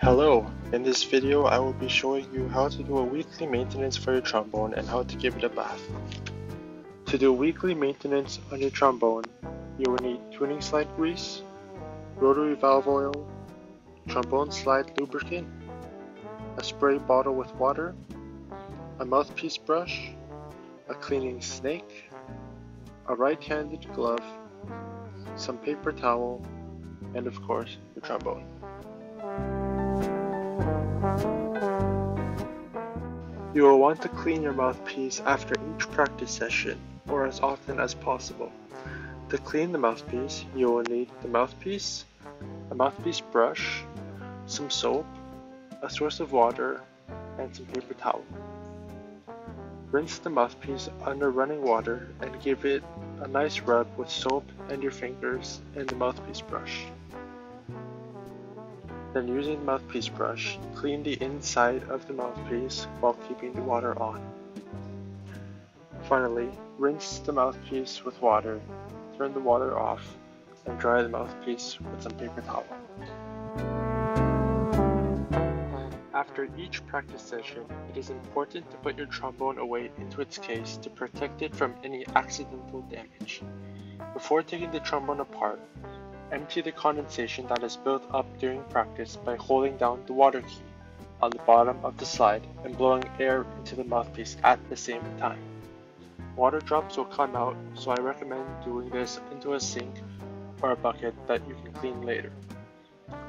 Hello, in this video I will be showing you how to do a weekly maintenance for your trombone and how to give it a bath. To do weekly maintenance on your trombone, you will need tuning slide grease, rotary valve oil, trombone slide lubricant, a spray bottle with water, a mouthpiece brush, a cleaning snake, a right-handed glove, some paper towel, and of course, your trombone. You will want to clean your mouthpiece after each practice session, or as often as possible. To clean the mouthpiece, you will need the mouthpiece, a mouthpiece brush, some soap, a source of water, and some paper towel. Rinse the mouthpiece under running water and give it a nice rub with soap and your fingers and the mouthpiece brush. Then using the mouthpiece brush, clean the inside of the mouthpiece while keeping the water on. Finally, rinse the mouthpiece with water, turn the water off, and dry the mouthpiece with some paper towel. After each practice session, it is important to put your trombone away into its case to protect it from any accidental damage. Before taking the trombone apart, empty the condensation that is built up during practice by holding down the water key on the bottom of the slide and blowing air into the mouthpiece at the same time. Water drops will come out, so I recommend doing this into a sink or a bucket that you can clean later.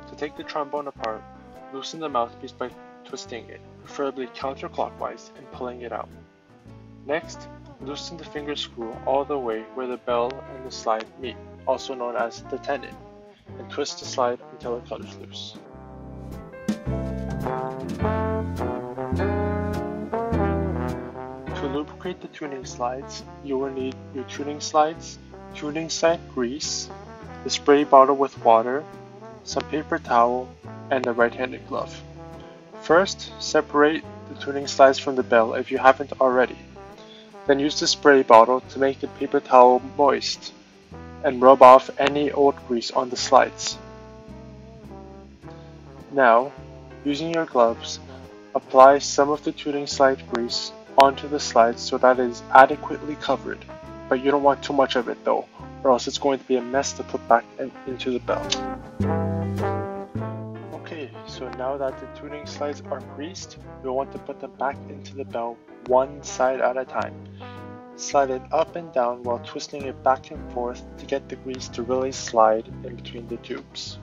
To take the trombone apart, Loosen the mouthpiece by twisting it, preferably counterclockwise, and pulling it out. Next, loosen the finger screw all the way where the bell and the slide meet, also known as the tenon, and twist the slide until it comes loose. To lubricate the tuning slides, you will need your tuning slides, tuning slide grease, the spray bottle with water, some paper towel, and a right-handed glove. First, separate the tuning slides from the bell if you haven't already. Then use the spray bottle to make the paper towel moist and rub off any old grease on the slides. Now, using your gloves, apply some of the tuning slide grease onto the slides so that it is adequately covered, but you don't want too much of it though, or else it's going to be a mess to put back in, into the bell. Okay, so now that the tuning slides are greased, you'll want to put them back into the bell one side at a time. Slide it up and down while twisting it back and forth to get the grease to really slide in between the tubes.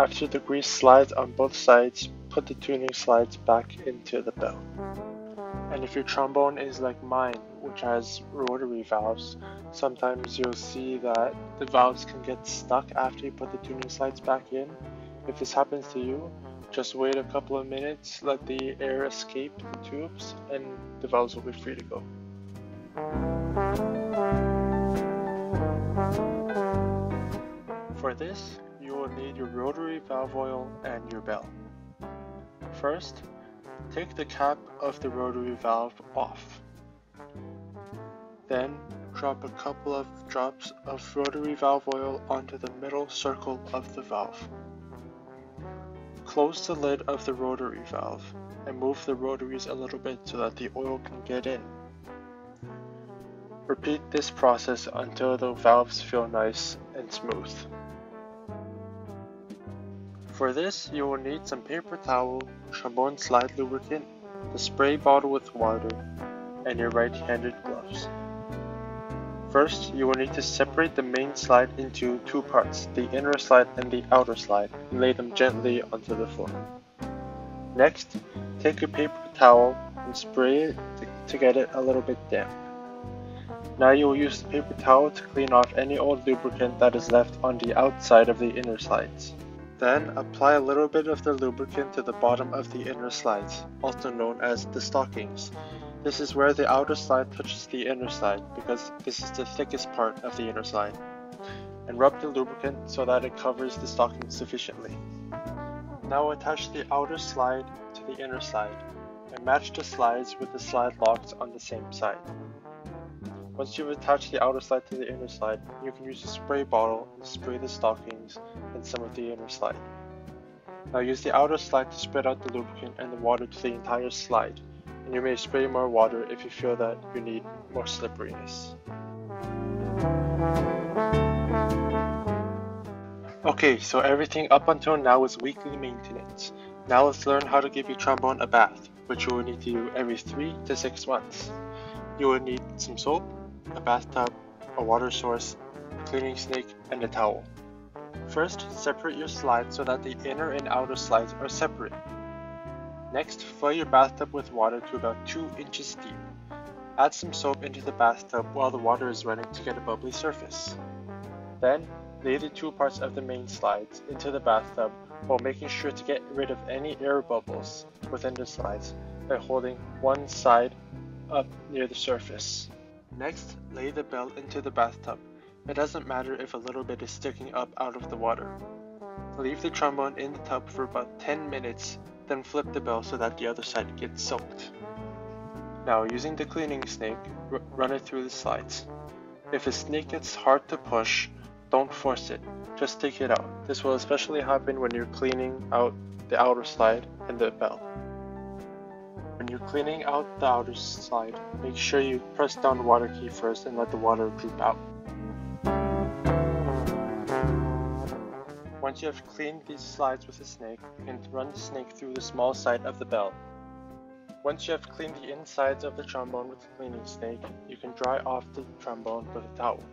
After the grease slides on both sides, put the tuning slides back into the bell. And if your trombone is like mine, which has rotary valves, sometimes you'll see that the valves can get stuck after you put the tuning slides back in. If this happens to you, just wait a couple of minutes, let the air escape the tubes, and the valves will be free to go. For this, you will need your rotary valve oil and your bell. First, take the cap of the rotary valve off. Then, drop a couple of drops of rotary valve oil onto the middle circle of the valve. Close the lid of the rotary valve and move the rotaries a little bit so that the oil can get in. Repeat this process until the valves feel nice and smooth. For this, you will need some paper towel, trombone slide lubricant, the spray bottle with water, and your right-handed gloves. First, you will need to separate the main slide into two parts, the inner slide and the outer slide, and lay them gently onto the floor. Next, take a paper towel and spray it to get it a little bit damp. Now you will use the paper towel to clean off any old lubricant that is left on the outside of the inner slides. Then apply a little bit of the lubricant to the bottom of the inner slides, also known as the stockings, this is where the outer slide touches the inner slide because this is the thickest part of the inner slide. And rub the lubricant so that it covers the stocking sufficiently. Now attach the outer slide to the inner slide and match the slides with the slide locks on the same side. Once you've attached the outer slide to the inner slide, you can use a spray bottle and spray the stockings and some of the inner slide. Now use the outer slide to spread out the lubricant and the water to the entire slide, and you may spray more water if you feel that you need more slipperiness. Okay, so everything up until now is weekly maintenance. Now let's learn how to give your trombone a bath, which you will need to do every 3 to 6 months. You will need some soap, a bathtub, a water source, a cleaning snake, and a towel. First, separate your slides so that the inner and outer slides are separate. Next, fill your bathtub with water to about 2 inches deep. Add some soap into the bathtub while the water is running to get a bubbly surface. Then, lay the two parts of the main slides into the bathtub while making sure to get rid of any air bubbles within the slides by holding one side up near the surface. Next, lay the bell into the bathtub it doesn't matter if a little bit is sticking up out of the water. Leave the trombone in the tub for about 10 minutes, then flip the bell so that the other side gets soaked. Now using the cleaning snake, run it through the slides. If a snake gets hard to push, don't force it, just take it out. This will especially happen when you're cleaning out the outer slide and the bell. When you're cleaning out the outer slide, make sure you press down the water key first and let the water droop out. Once you have cleaned these slides with a snake, you can run the snake through the small side of the bell. Once you have cleaned the insides of the trombone with the cleaning snake, you can dry off the trombone with a towel.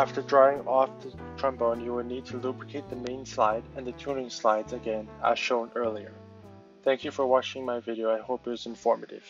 After drying off the trombone, you will need to lubricate the main slide and the tuning slides again as shown earlier. Thank you for watching my video, I hope it was informative.